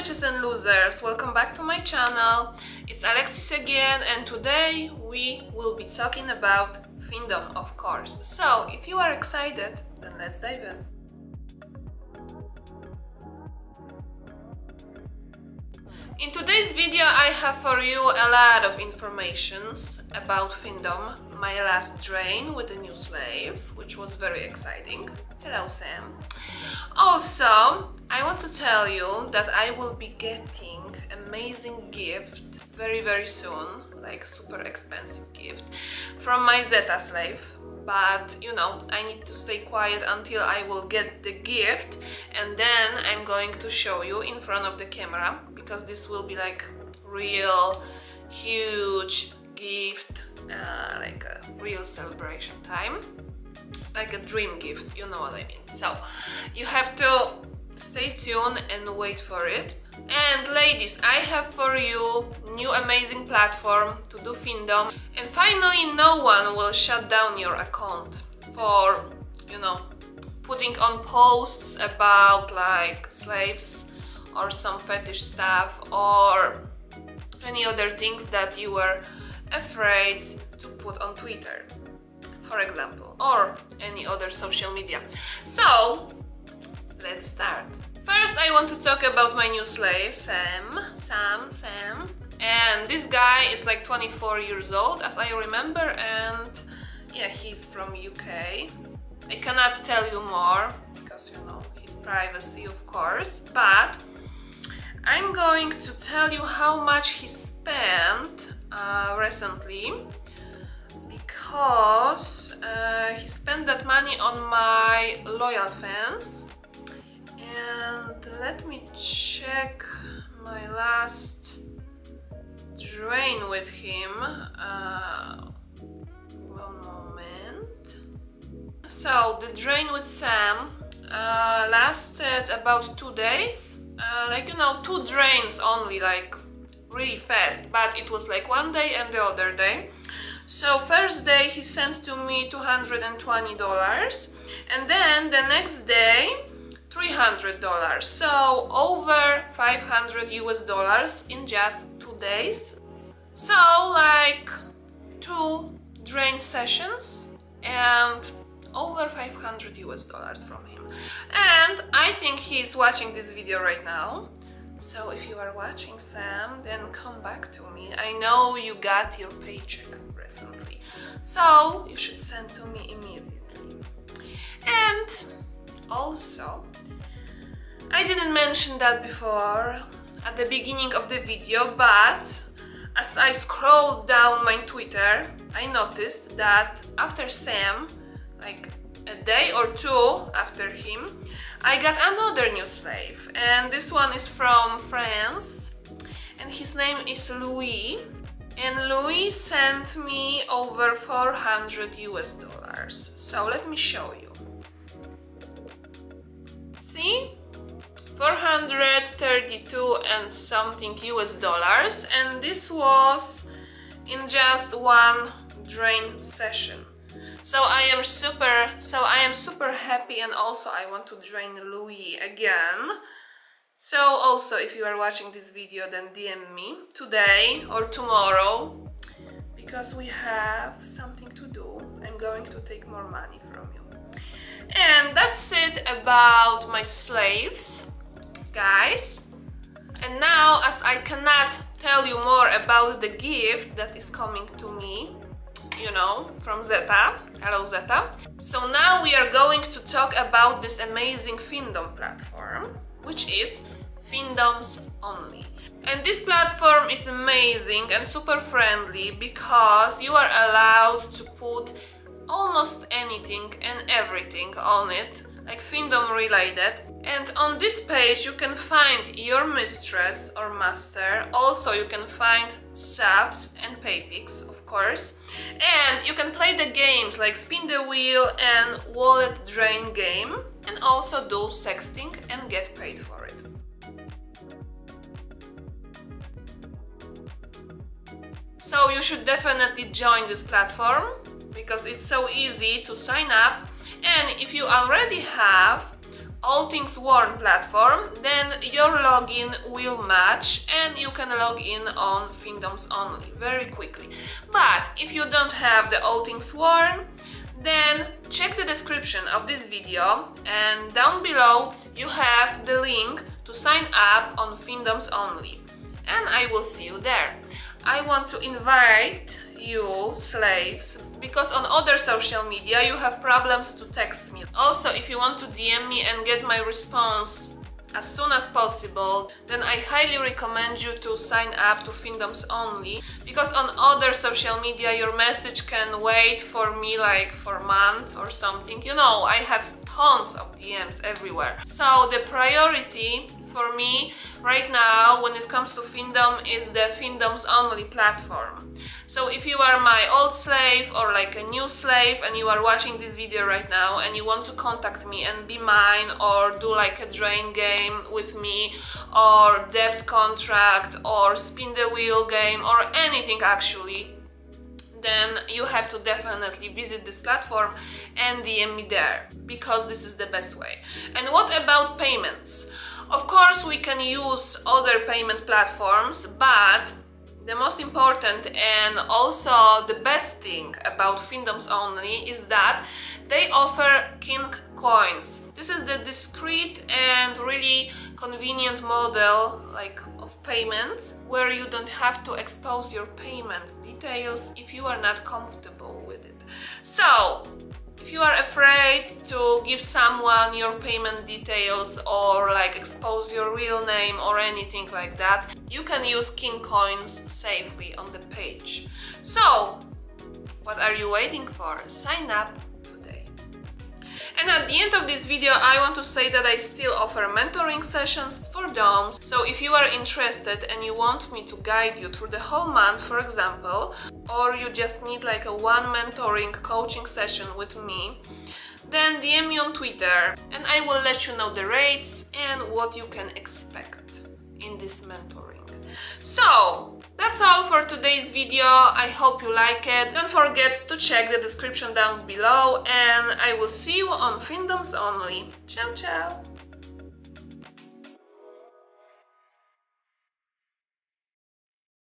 bitches and losers, welcome back to my channel. It's Alexis again and today we will be talking about Findom, of course. So, if you are excited, then let's dive in. In today's video I have for you a lot of informations about Findom, my last drain with a new slave, which was very exciting. Hello Sam. Also, I want to tell you that I will be getting amazing gift very very soon, like super expensive gift, from my Zeta slave. But you know, I need to stay quiet until I will get the gift and then I'm going to show you in front of the camera because this will be like real huge gift, uh, like a real celebration time like a dream gift, you know what I mean. So you have to stay tuned and wait for it. And ladies, I have for you new amazing platform to do Findom. And finally no one will shut down your account for, you know, putting on posts about like slaves or some fetish stuff or any other things that you were afraid to put on Twitter for example, or any other social media. So, let's start. First, I want to talk about my new slave, Sam. Sam, Sam. And this guy is like 24 years old, as I remember, and yeah, he's from UK. I cannot tell you more, because you know, his privacy, of course, but I'm going to tell you how much he spent uh, recently because uh, he spent that money on my loyal fans and let me check my last drain with him. Uh, one moment. So the drain with Sam uh, lasted about two days. Uh, like you know two drains only like really fast. But it was like one day and the other day. So first day he sent to me $220 and then the next day $300 so over 500 US dollars in just two days. So like two drain sessions and over 500 US dollars from him. And I think he's watching this video right now. So if you are watching Sam then come back to me. I know you got your paycheck recently. So you should send to me immediately. And also, I didn't mention that before at the beginning of the video, but as I scrolled down my Twitter, I noticed that after Sam, like a day or two after him, I got another new slave. And this one is from France, and his name is Louis and Louis sent me over 400 US dollars. So let me show you. See? 432 and something US dollars and this was in just one drain session. So I am super so I am super happy and also I want to drain Louis again so also if you are watching this video then DM me today or tomorrow because we have something to do. I'm going to take more money from you. And that's it about my slaves, guys. And now as I cannot tell you more about the gift that is coming to me, you know, from Zeta. Hello Zeta. So now we are going to talk about this amazing Findom platform which is Findoms only. And this platform is amazing and super friendly because you are allowed to put almost anything and everything on it, like Findom related. And on this page you can find your mistress or master, also you can find subs and paypigs, of course. And you can play the games like Spin the Wheel and Wallet Drain game and also do sexting and get paid for it. So you should definitely join this platform because it's so easy to sign up and if you already have All Things Worn platform, then your login will match and you can log in on Findoms only very quickly. But if you don't have the All Things Worn, then check the description of this video and down below you have the link to sign up on Findoms only. And I will see you there. I want to invite you slaves because on other social media you have problems to text me. Also, if you want to DM me and get my response as soon as possible, then I highly recommend you to sign up to Findoms only because on other social media your message can wait for me like for months or something. You know, I have tons of DMs everywhere. So the priority for me right now when it comes to Findom is the Findoms only platform. So if you are my old slave or like a new slave and you are watching this video right now and you want to contact me and be mine or do like a drain game with me or debt contract or spin the wheel game or anything actually then you have to definitely visit this platform and DM me there because this is the best way. And what about payments? Of course, we can use other payment platforms, but the most important and also the best thing about Findoms only is that they offer King coins. This is the discreet and really convenient model like of payments where you don't have to expose your payment details if you are not comfortable with it. So you are afraid to give someone your payment details or like expose your real name or anything like that, you can use King Coins safely on the page. So, what are you waiting for? Sign up and at the end of this video I want to say that I still offer mentoring sessions for DOMs, so if you are interested and you want me to guide you through the whole month for example, or you just need like a one mentoring coaching session with me, then DM me on Twitter and I will let you know the rates and what you can expect in this mentoring. So, that's all for today's video, I hope you like it. Don't forget to check the description down below and I will see you on Findoms only. Ciao ciao!